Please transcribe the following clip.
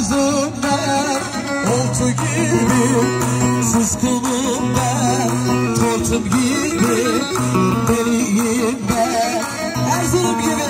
Yalnızım ben oltu gibi Suskunum ben tortum gibi Deliyim ben. Erzurum gibi.